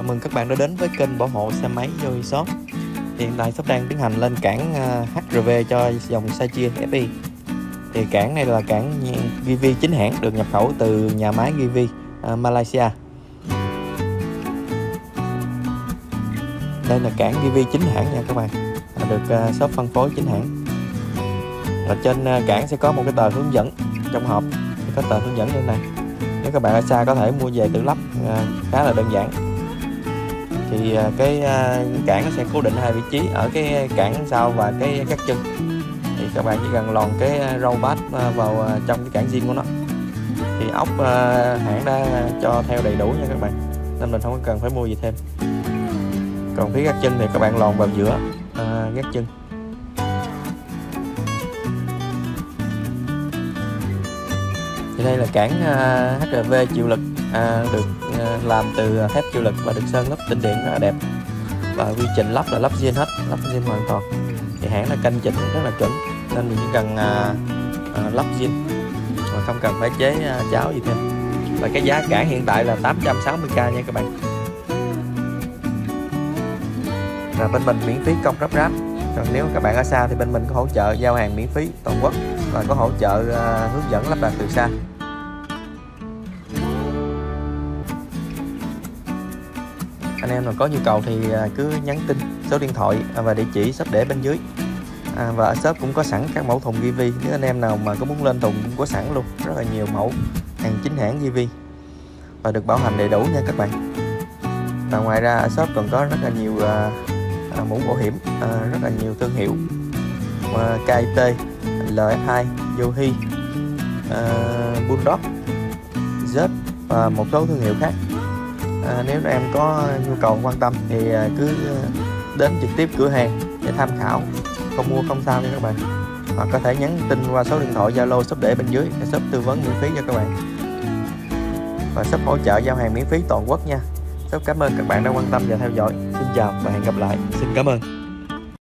Chào mừng các bạn đã đến với kênh bảo hộ xe máy Yohi Shop Hiện tại shop đang tiến hành lên cảng ờ, HRV cho dòng xe chia FI Thì cảng này là cảng GV chính hãng được nhập khẩu từ nhà máy GV ờ, Malaysia. Đây là cảng GV chính hãng nha các bạn. Được shop phân phối chính hãng. Ở trên cảng sẽ có một cái tờ hướng dẫn trong hộp. Có tờ hướng dẫn lên này. Nếu các bạn ở xa có thể mua về tự lắp khá là đơn giản thì à, cái à, cản nó sẽ cố định hai vị trí ở cái cản sau và cái các chân. Thì các bạn chỉ cần lòn cái à, râu bát vào trong cái cản riêng của nó. Thì ốc hãng đã cho theo đầy đủ nha các bạn. Nên mình không cần phải mua gì thêm. Còn phía gác chân thì các bạn lòn vào giữa à, gác chân. Thì đây là cản uh, ờ, HRV chịu lực uh, được uh, làm từ thép chịu lực và được sơn lớp tĩnh điện rất là đẹp. Và quy trình lắp là lắp zin hết lắp zin hoàn toàn. Thì hãng là canh chỉnh rất là chuẩn nên mình chỉ cần uh, uh, lắp zin. Mà không cần phải chế uh, cháo gì thêm. Và cái giá cản hiện tại là 860k nha các bạn. Là bên mình miễn phí công ráp ráp. Còn nếu các bạn ở xa thì bên mình có hỗ trợ giao hàng miễn phí toàn quốc và có hỗ trợ uh, hướng dẫn lắp đặt từ xa. Anh em nào có nhu cầu thì à, cứ nhắn tin số điện thoại à, và địa chỉ shop để bên dưới. À, và ở shop cũng có sẵn các mẫu thùng GV nếu anh em nào mà có muốn lên thùng cũng có sẵn luôn rất là nhiều mẫu hàng chính hãng GV và được bảo hành đầy đủ nha các bạn. Và ngoài ra ở shop còn có rất là nhiều à, à, mũ bảo hiểm à, rất là nhiều thương hiệu à, KIT LF2 Yohi à, Bulldog Z và một số thương hiệu khác à, nếu em có nhu cầu quan tâm thì à, cứ đến trực tiếp cửa hàng để tham khảo. Không mua không sao nha các bạn. Hoặc có thể nhắn tin qua số điện thoại Zalo shop để bên dưới để shop tư vấn miễn phí cho các bạn. Và shop hỗ trợ giao hàng miễn phí toàn quốc nha. Shop cảm ơn các bạn đã quan tâm và theo dõi. Xin chào và hẹn gặp lại. Xin cảm ơn.